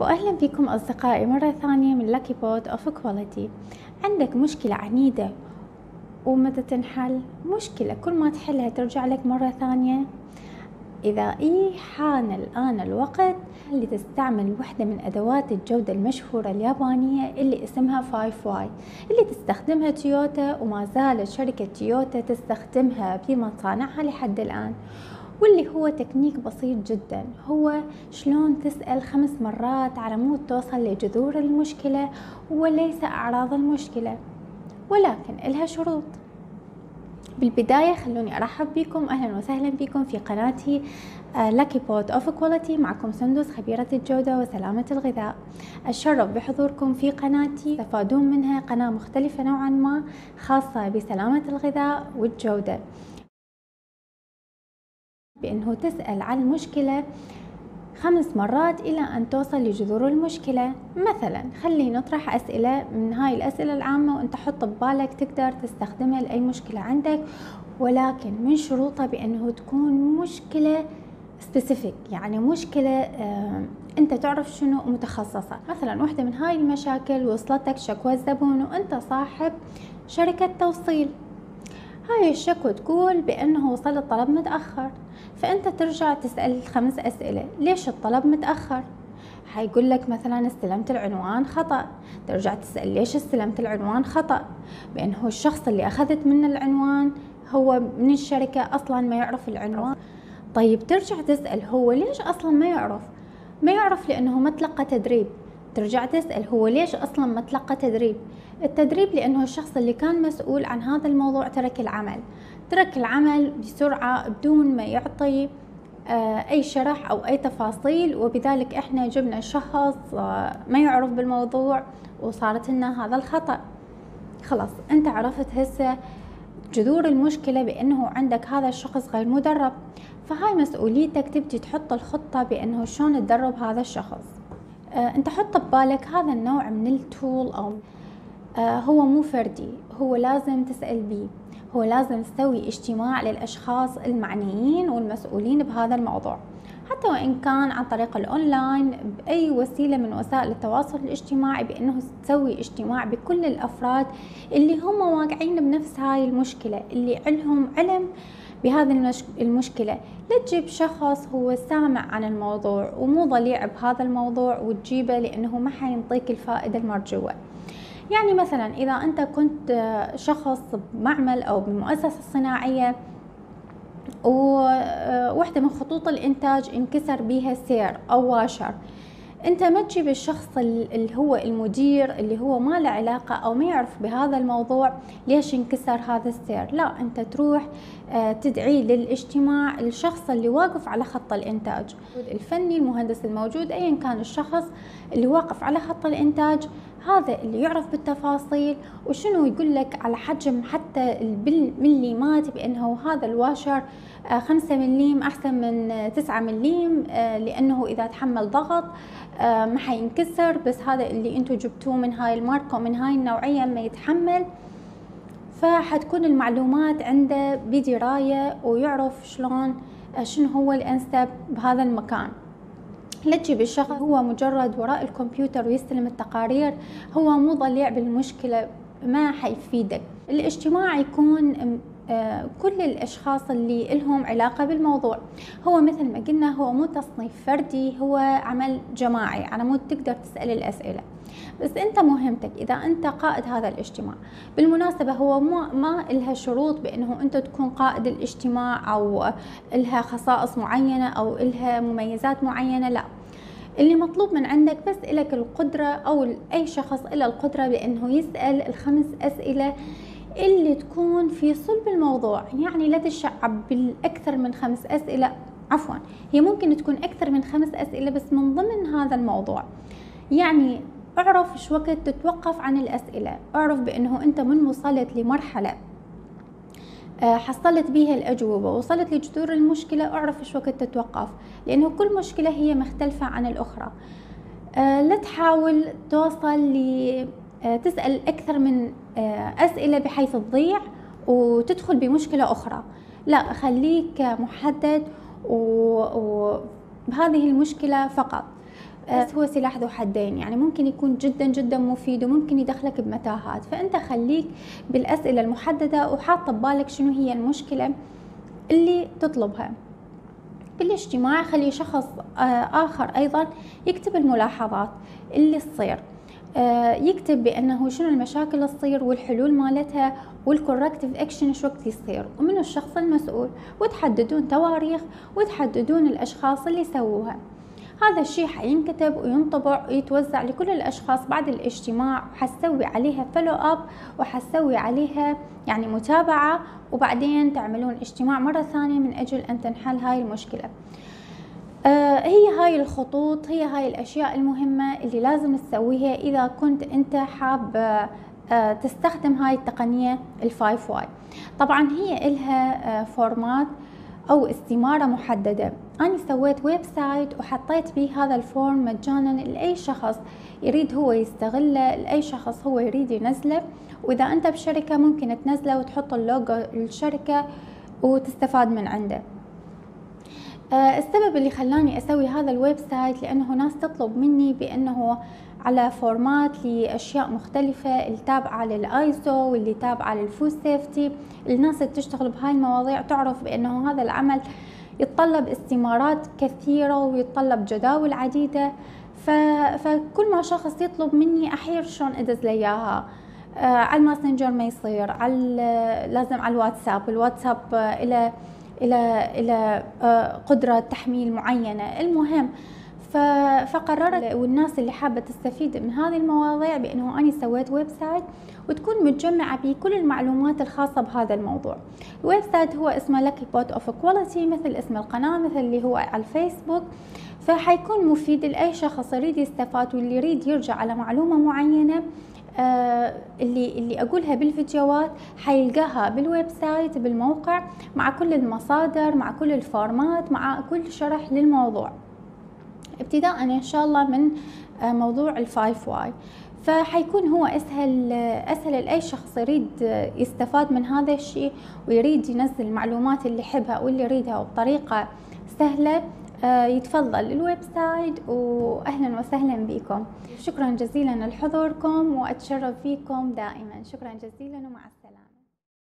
واهلا بكم أصدقائي مرة ثانية من Lucky Pot of Quality عندك مشكلة عنيدة ومتى تنحل؟ مشكلة كل ما تحلها ترجع لك مرة ثانية. إذا إي حان الآن الوقت لتستعمل وحدة من أدوات الجودة المشهورة اليابانية اللي اسمها 5 why اللي تستخدمها تويوتا وما زالت شركة تويوتا تستخدمها في مصانعها لحد الآن. واللي هو تكنيك بسيط جدا. هو شلون تسأل خمس مرات على مود توصل لجذور المشكلة وليس أعراض المشكلة. ولكن إلها شروط. بالبداية خلوني أرحب بكم. أهلا وسهلا بكم في قناتي Lucky Pot of Quality معكم سندس خبيرة الجودة وسلامة الغذاء. أتشرف بحضوركم في قناتي. تفادون منها قناة مختلفة نوعا ما خاصة بسلامة الغذاء والجودة. بأنه تسأل عن المشكلة خمس مرات إلى أن توصل لجذور المشكلة. مثلا خلي نطرح أسئلة من هاي الأسئلة العامة وأنت حط ببالك تقدر تستخدمها لأي مشكلة عندك. ولكن من شروطها بأنه تكون مشكلة سبيسيفيك يعني مشكلة آه أنت تعرف شنو متخصصة. مثلا واحدة من هاي المشاكل وصلتك شكوى الزبون وأنت صاحب شركة توصيل. هاي الشكوى تقول بأنه وصل الطلب متأخر. فأنت ترجع تسأل خمس أسئلة. ليش الطلب متأخر؟ حيقول لك مثلا استلمت العنوان خطأ. ترجع تسأل ليش استلمت العنوان خطأ؟ بأنه الشخص اللي أخذت منه العنوان هو من الشركة أصلا ما يعرف العنوان. طيب ترجع تسأل هو ليش أصلا ما يعرف؟ ما يعرف لأنه ما تلقى تدريب. ترجع تسأل هو ليش أصلا ما تلقى تدريب؟ التدريب لأنه الشخص اللي كان مسؤول عن هذا الموضوع ترك العمل. ترك العمل بسرعة بدون ما يعطي أي شرح أو أي تفاصيل وبذلك إحنا جبنا شخص ما يعرف بالموضوع وصارت لنا هذا الخطأ. خلاص أنت عرفت هسه جذور المشكلة بأنه عندك هذا الشخص غير مدرب. فهاي مسؤوليتك تبدي تحط الخطة بأنه شلون تدرب هذا الشخص. انت حط ببالك هذا النوع من التول أو هو مو فردي هو لازم تسأل بيه. هو لازم تسوي اجتماع للأشخاص المعنيين والمسؤولين بهذا الموضوع. حتى وإن كان عن طريق الأونلاين بأي وسيلة من وسائل التواصل الاجتماعي بأنه تسوي اجتماع بكل الأفراد اللي هم واقعين بنفس هاي المشكلة اللي علهم علم بهذه المشكلة. لا تجيب شخص هو سامع عن الموضوع ومو ضليع بهذا الموضوع وتجيبه لأنه ما حينطيك الفائدة المرجوة. يعني مثلا إذا أنت كنت شخص بمعمل أو بمؤسسة صناعية وواحدة من خطوط الإنتاج انكسر بيها سير أو واشر. أنت ما تجيب الشخص اللي هو المدير اللي هو ما له علاقة أو ما يعرف بهذا الموضوع ليش انكسر هذا السير؟ لا أنت تروح تدعي للاجتماع الشخص اللي واقف على خط الإنتاج. الفني المهندس الموجود ايا كان الشخص اللي واقف على خط الإنتاج هذا اللي يعرف بالتفاصيل وشنو يقول لك على حجم حتى بالمليمات بأنه هذا الواشر خمسة مليم أحسن من تسعة مليم لأنه إذا تحمل ضغط ما حينكسر بس هذا اللي انتو جبتوه من هاي الماركة ومن هاي النوعية ما يتحمل. فحتكون المعلومات عنده بدراية ويعرف شلون شنو هو الأنسب بهذا المكان. لا تجيب الشخص هو مجرد وراء الكمبيوتر ويستلم التقارير هو مو ضليع بالمشكلة ما حيفيدك. الاجتماع يكون كل الأشخاص اللي لهم علاقة بالموضوع. هو مثل ما قلنا هو مو تصنيف فردي هو عمل جماعي. على مود تقدر تسأل الأسئلة. بس أنت مهمتك إذا أنت قائد هذا الاجتماع. بالمناسبة هو ما ما لها شروط بأنه أنت تكون قائد الاجتماع أو لها خصائص معينة أو لها مميزات معينة لا. اللي مطلوب من عندك بس لك القدرة أو أي شخص له القدرة بإنه يسأل الخمس أسئلة اللي تكون في صلب الموضوع. يعني لا تشعب بالأكثر من خمس أسئلة. عفوا هي ممكن تكون أكثر من خمس أسئلة بس من ضمن هذا الموضوع. يعني اعرف شو وقت تتوقف عن الأسئلة. اعرف بأنه أنت من وصلت لمرحلة حصلت بيها الأجوبة وصلت لجذور المشكلة أعرف شو وقت تتوقف لأنه كل مشكلة هي مختلفة عن الأخرى. لا تحاول توصل ل تسأل أكثر من أسئلة بحيث تضيع وتدخل بمشكلة أخرى. لا خليك محدد وبهذه المشكلة فقط. بس هو سلاح ذو حدين يعني ممكن يكون جدا جدا مفيد وممكن يدخلك بمتاهات. فأنت خليك بالأسئلة المحددة وحاطه ببالك شنو هي المشكلة اللي تطلبها. بالاجتماع خلي شخص آه، آخر أيضا يكتب الملاحظات اللي تصير. آه، يكتب بأنه شنو المشاكل اللي تصير والحلول مالتها وال corrective action شو وقت يصير. ومن الشخص المسؤول؟ وتحددون تواريخ وتحددون الأشخاص اللي سووها هذا الشيء حينكتب وينطبع ويتوزع لكل الأشخاص بعد الاجتماع. وحتسوي عليها follow up وحتسوي عليها يعني متابعة وبعدين تعملون اجتماع مرة ثانية من أجل أن تنحل هاي المشكلة. آه هي هاي الخطوط هي هاي الأشياء المهمة اللي لازم تسويها إذا كنت أنت حاب آه تستخدم هاي التقنية ال five why طبعا هي إلها آه format أو استمارة محددة. أنا سويت website وحطيت به هذا ال form مجانا لأي شخص يريد هو يستغله لأي شخص هو يريد ينزله. وإذا أنت بشركة ممكن تنزله وتحط اللوجو الشركة وتستفاد من عنده. آه، السبب اللي خلاني أسوي هذا ال website لأنه ناس تطلب مني بأنه على formats لأشياء مختلفة اللي تابعة للايزو واللي تابعة لل food safety الناس اللي تشتغل بهاي المواضيع تعرف بأنه هذا العمل يتطلب استمارات كثيرة ويتطلب جداول عديدة. ف... فكل ما شخص يطلب مني أحير شلون أدز له إياها. آه على الماسنجر ما يصير على لازم على الواتساب. الواتساب إلى إلى إلى آه قدرة تحميل معينة. المهم فقررت والناس اللي حابة تستفيد من هذه المواضيع بأنه أنا سويت website وتكون متجمعة به كل المعلومات الخاصة بهذا الموضوع. ال website هو اسمه Keyboard of Quality مثل اسم القناة مثل اللي هو على الفيسبوك. فحيكون مفيد لأي شخص يريد يستفاد واللي يريد يرجع على معلومة معينة آه اللي اللي أقولها بالفيديوهات حيلقاها بال website بالموقع مع كل المصادر مع كل ال formats مع كل شرح للموضوع. ابتداء أن شاء الله من آه، موضوع ال five why فحيكون هو أسهل أسهل لأي شخص يريد يستفاد من هذا الشيء ويريد ينزل المعلومات اللي يحبها واللي يريدها وبطريقه سهلة آه، يتفضل. ال website واهلا وسهلا بكم. شكرا جزيلا لحضوركم وأتشرف فيكم دائما. شكرا جزيلا ومع السلامة.